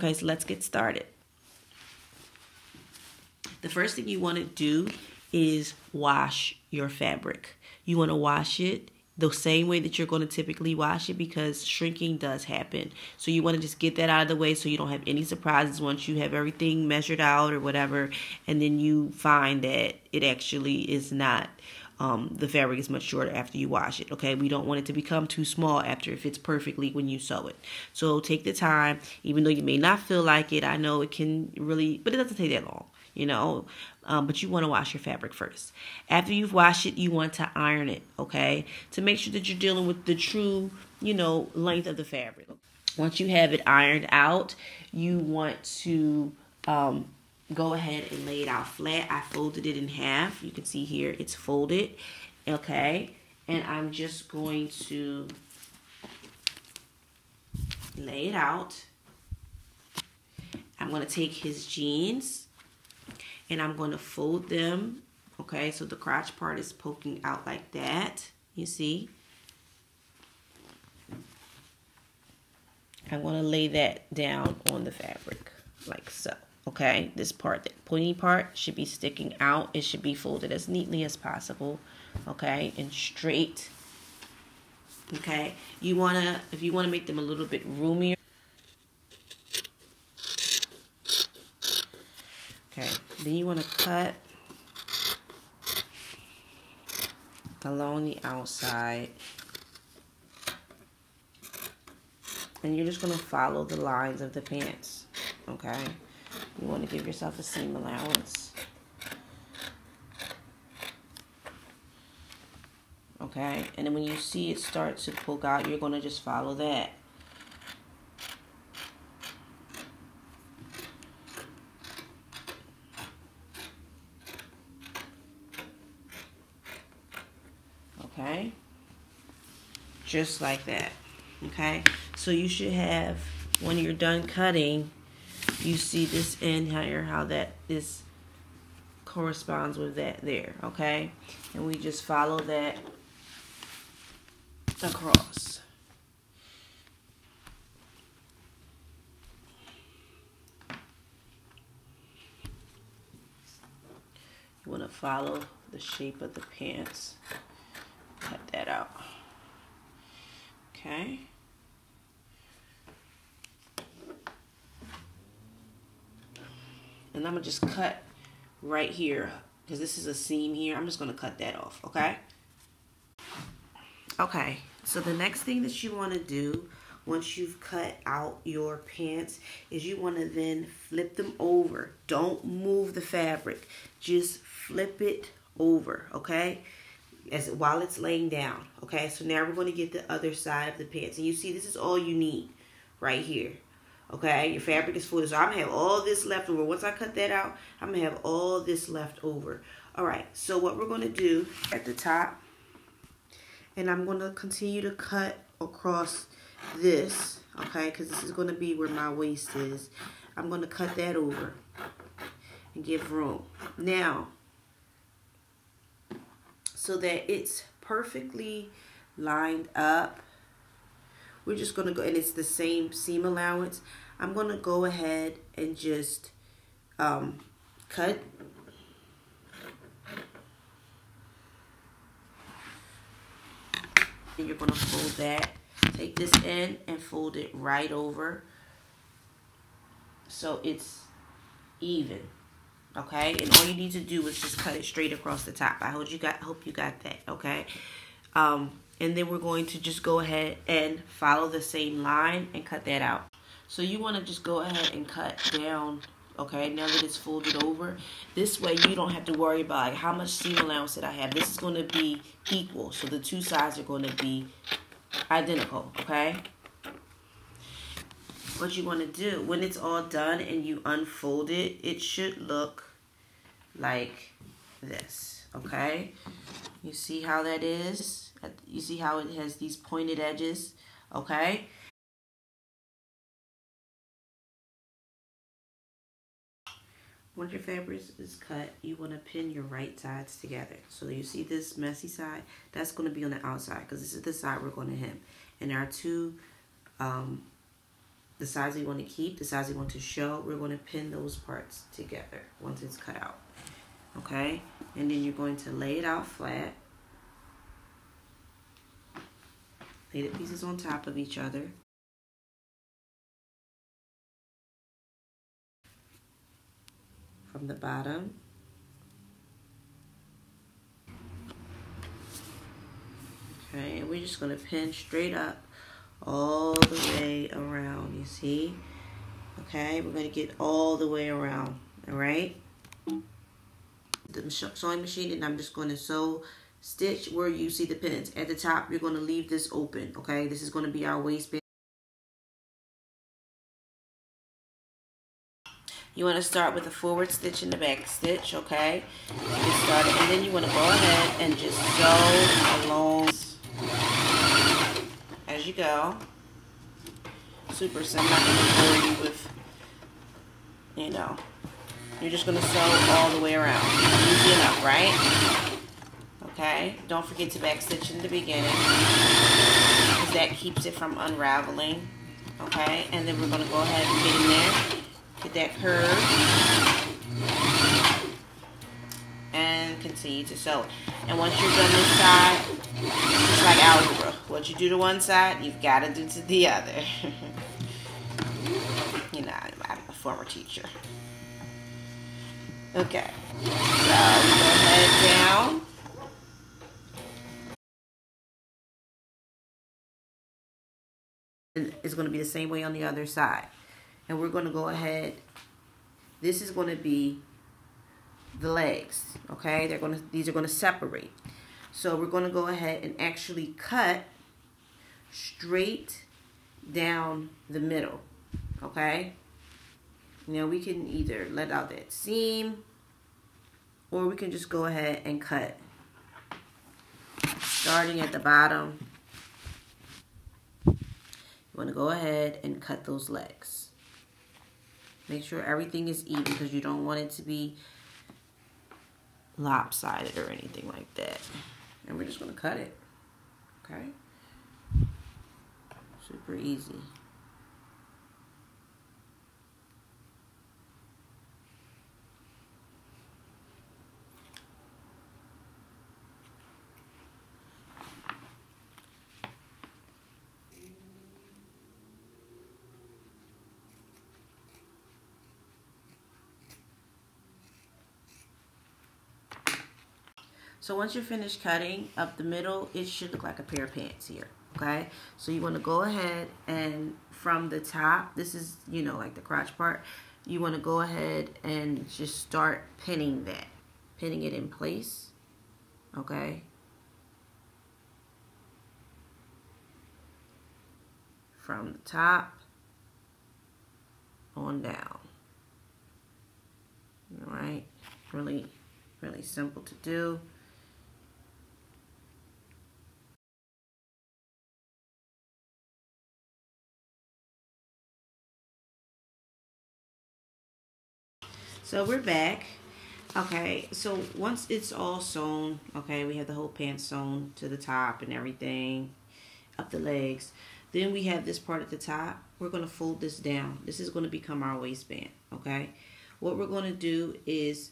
Okay, so let's get started. The first thing you want to do is wash your fabric. You want to wash it the same way that you're going to typically wash it because shrinking does happen. So you want to just get that out of the way so you don't have any surprises once you have everything measured out or whatever and then you find that it actually is not um, the fabric is much shorter after you wash it. Okay, we don't want it to become too small after it fits perfectly when you sew it. So take the time, even though you may not feel like it. I know it can really, but it doesn't take that long, you know. Um, but you want to wash your fabric first. After you've washed it, you want to iron it, okay, to make sure that you're dealing with the true, you know, length of the fabric. Once you have it ironed out, you want to um, go ahead and lay it out flat. I folded it in half. You can see here it's folded. Okay. And I'm just going to lay it out. I'm going to take his jeans and I'm going to fold them. Okay. So the crotch part is poking out like that. You see? I'm going to lay that down on the fabric like so okay this part the pointy part should be sticking out. It should be folded as neatly as possible okay and straight. Okay you want to if you want to make them a little bit roomier. Okay then you want to cut along the outside. And you're just going to follow the lines of the pants okay you want to give yourself a seam allowance. Okay, and then when you see it start to poke out, you're going to just follow that. Okay, just like that. Okay, so you should have, when you're done cutting, you see this end here, how that is corresponds with that there, okay? And we just follow that across. You want to follow the shape of the pants. Cut that out. Okay. And I'm gonna just cut right here because this is a seam here. I'm just gonna cut that off, okay? Okay, so the next thing that you wanna do once you've cut out your pants is you wanna then flip them over. Don't move the fabric, just flip it over, okay? As while it's laying down, okay? So now we're gonna get the other side of the pants. And you see, this is all you need right here. Okay, your fabric is full. So I'm gonna have all this left over. Once I cut that out, I'm gonna have all this left over. All right, so what we're gonna do at the top, and I'm gonna continue to cut across this, okay, because this is gonna be where my waist is. I'm gonna cut that over and give room. Now, so that it's perfectly lined up we're just going to go, and it's the same seam allowance. I'm going to go ahead and just um, cut. And you're going to fold that. Take this in and fold it right over. So it's even. Okay, and all you need to do is just cut it straight across the top. I hope you got hope you got that. Okay. Um, and then we're going to just go ahead and follow the same line and cut that out. So you want to just go ahead and cut down, okay, now that it's folded over. This way you don't have to worry about like, how much seam allowance that I have. This is going to be equal, so the two sides are going to be identical, okay? What you want to do, when it's all done and you unfold it, it should look like this, okay? You see how that is? You see how it has these pointed edges, okay? Once your fabric is cut, you want to pin your right sides together. So you see this messy side? That's going to be on the outside because this is the side we're going to hem. And there are two um, the sides we want to keep, the sides we want to show, we're going to pin those parts together once it's cut out. Okay? And then you're going to lay it out flat. Lay the pieces on top of each other. From the bottom. Okay, and we're just going to pin straight up all the way around, you see? Okay, we're going to get all the way around, all right? The sewing machine, and I'm just going to sew stitch where you see the pins. At the top, you're going to leave this open, okay? This is going to be our waistband. You want to start with a forward stitch and the back stitch, okay? Get started, and then you want to go ahead and just sew along as you go. Super simple. You with, you know, you're just going to sew all the way around. Easy enough, right? Okay, don't forget to back stitch in the beginning because that keeps it from unraveling. Okay, and then we're going to go ahead and get in there, get that curve, and continue to sew. And once you're done this side, it's like algebra. What you do to one side, you've got to do to the other. you know, I'm a former teacher. Okay, so go ahead down. It's going to be the same way on the other side. And we're going to go ahead. This is going to be the legs. Okay, they're going to these are going to separate. So we're going to go ahead and actually cut straight down the middle. Okay. Now we can either let out that seam or we can just go ahead and cut starting at the bottom you want to go ahead and cut those legs. Make sure everything is even because you don't want it to be lopsided or anything like that. And we're just going to cut it. Okay? Super easy. So once you're finished cutting up the middle, it should look like a pair of pants here, okay? So you want to go ahead and from the top, this is, you know, like the crotch part, you want to go ahead and just start pinning that, pinning it in place, okay? From the top on down, all right? Really, really simple to do. So we're back. Okay, so once it's all sewn, okay, we have the whole pants sewn to the top and everything, up the legs. Then we have this part at the top. We're going to fold this down. This is going to become our waistband, okay? What we're going to do is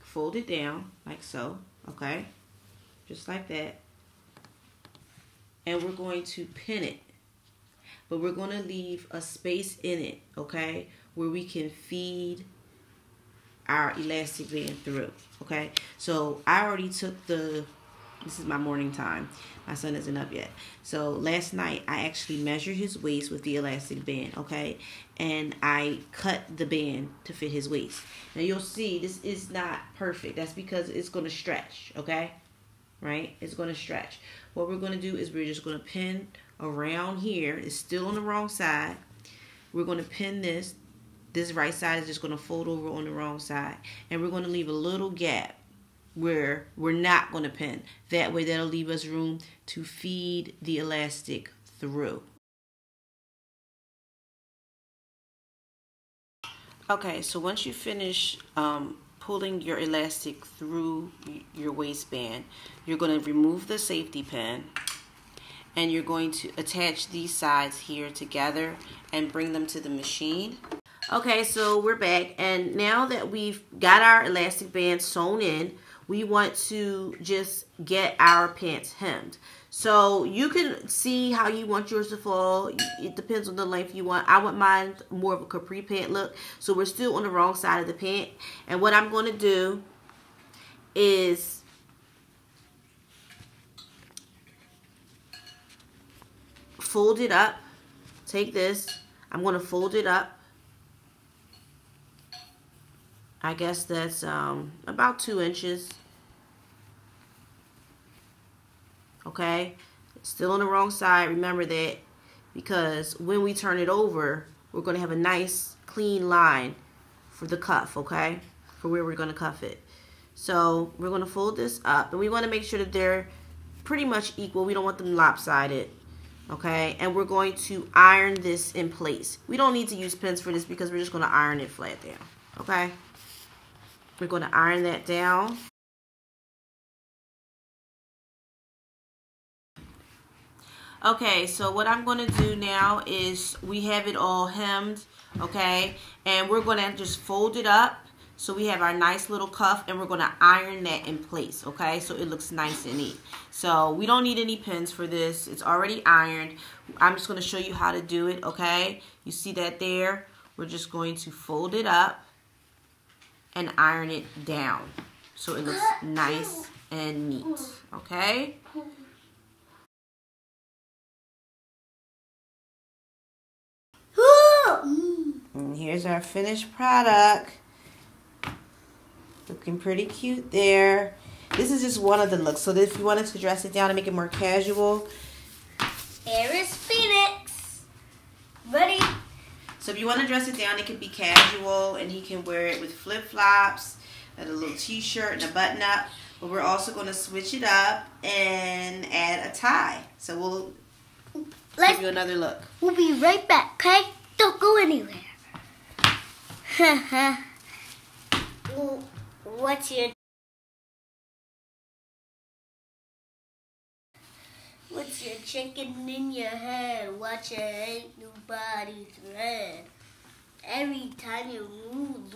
fold it down like so, okay? Just like that. And we're going to pin it but we're going to leave a space in it, okay, where we can feed our elastic band through, okay? So I already took the, this is my morning time. My son isn't up yet. So last night I actually measured his waist with the elastic band, okay? And I cut the band to fit his waist. Now you'll see this is not perfect. That's because it's going to stretch, okay? Right? It's going to stretch. What we're going to do is we're just going to pin around here. It's still on the wrong side. We're going to pin this. This right side is just going to fold over on the wrong side. And we're going to leave a little gap where we're not going to pin. That way that'll leave us room to feed the elastic through. Okay, so once you finish um, pulling your elastic through your waistband, you're going to remove the safety pin and you're going to attach these sides here together and bring them to the machine. Okay, so we're back and now that we've got our elastic band sewn in, we want to just get our pants hemmed. So you can see how you want yours to fall. It depends on the length you want. I want mine more of a capri pant look. So we're still on the wrong side of the pant. And what I'm going to do is fold it up. Take this. I'm going to fold it up. I guess that's um, about two inches. Okay. Still on the wrong side. Remember that because when we turn it over, we're going to have a nice clean line for the cuff. Okay. For where we're going to cuff it. So we're going to fold this up. And we want to make sure that they're pretty much equal. We don't want them lopsided okay? And we're going to iron this in place. We don't need to use pins for this because we're just going to iron it flat down okay? We're going to iron that down. Okay so what I'm going to do now is we have it all hemmed okay? And we're going to just fold it up so we have our nice little cuff and we're going to iron that in place, okay? So it looks nice and neat. So we don't need any pins for this. It's already ironed. I'm just going to show you how to do it, okay? You see that there? We're just going to fold it up and iron it down. So it looks nice and neat, okay? And here's our finished product. Looking pretty cute there. This is just one of the looks. So if you wanted to dress it down and make it more casual. Here is Phoenix. Ready? So if you want to dress it down, it could be casual and he can wear it with flip-flops and a little t-shirt and a button-up. But we're also going to switch it up and add a tie. So we'll Let's, give you another look. We'll be right back, okay? Don't go anywhere. What's your What's your chicken in your head? Watch it ain't nobody's red. Every time you lose